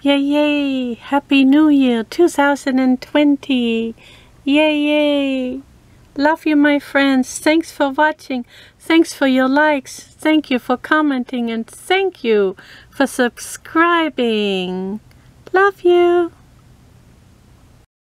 Yay, yay. Happy New Year 2020. Yay, yay. Love you, my friends. Thanks for watching. Thanks for your likes. Thank you for commenting. And thank you for subscribing. Love you.